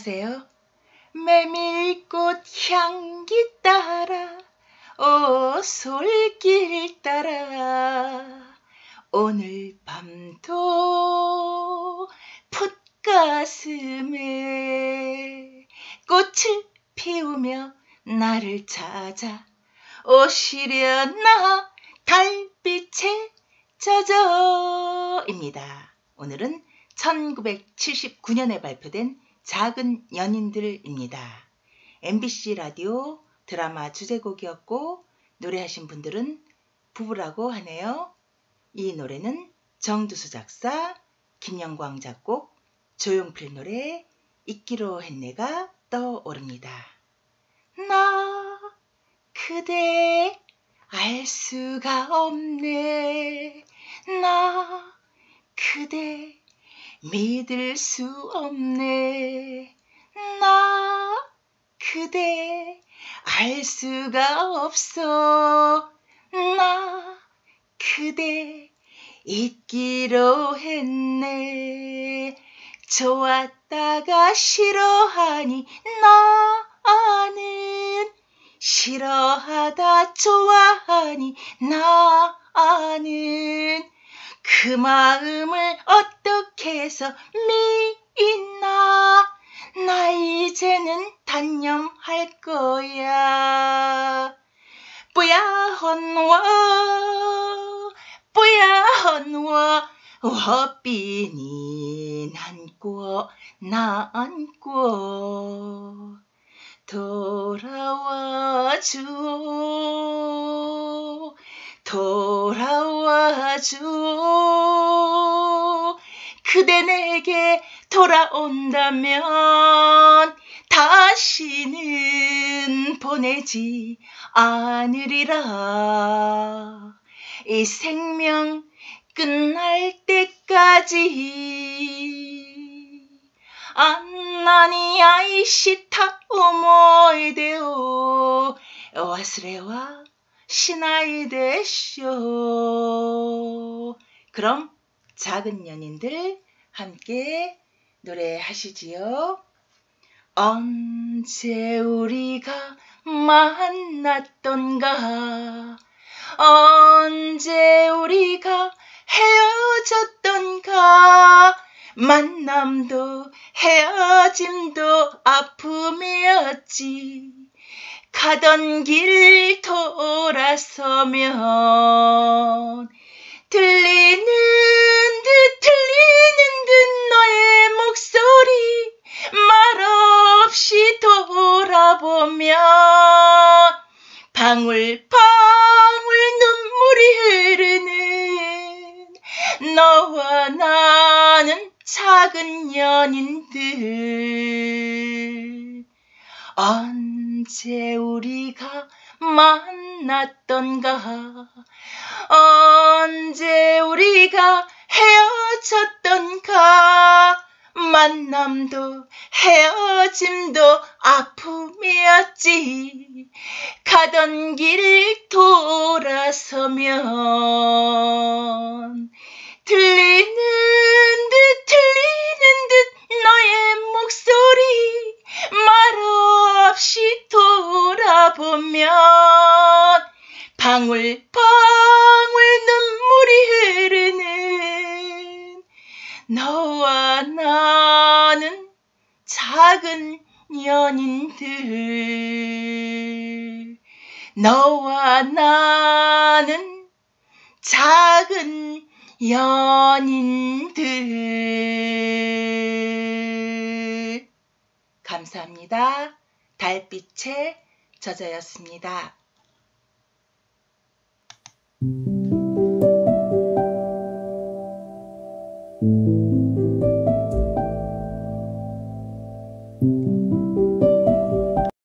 안녕하세요. 메밀꽃 향기 따라 어, 오 솔길 따라 오늘 밤도 풋가슴에 꽃을 피우며 나를 찾아 오시려나 달빛에 젖어입니다. 오늘은 1979년에 발표된 작은 연인들입니다. MBC 라디오 드라마 주제곡이었고 노래하신 분들은 부부라고 하네요. 이 노래는 정두수 작사, 김영광 작곡, 조용필 노래 잊기로 했네가 떠오릅니다. 나 그대 알 수가 없네. 나 그대 믿을 수 없네. 나 그대 알 수가 없어. 나 그대 잊기로 했네. 좋았다가 싫어하니 나는 싫어하다 좋아하니 나는 그 마음을 어떻게 해서 미인아 나 이제는 단념할 거야. 뿌야 헌워. 뿌야 헌워. 워비니 난꼬 난꼬 돌아와줘 돌아와줘 그대 내게 돌아온다면 다시는 보내지 않으리라. 이 생명 끝날 때까지 안나니 아이시타 오모이데오 와스레와 시나이데쇼 그럼 작은 연인들 함께 노래하시지요. 언제 우리가 만났던가? 언제 우리가 헤어졌던가? 만남도 헤어짐도 아픔이었지. 가던 길 돌아서면 들리는 방울 방울 눈물이 흐르는 너와 나는 작은 연인들. 언제 우리가 만났던가? 언제 우리가 헤어졌던가? 만남도 헤어짐도 아픔이었지 가던 길 돌아서면 들리는 듯 들리는 듯 너의 목소리 말없이 돌아보면 방울 방울 눈물이 흐르는 너와 나는 작은 연인들 너와 나는 작은 연인들 감사합니다. 달빛에 젖어였습니다.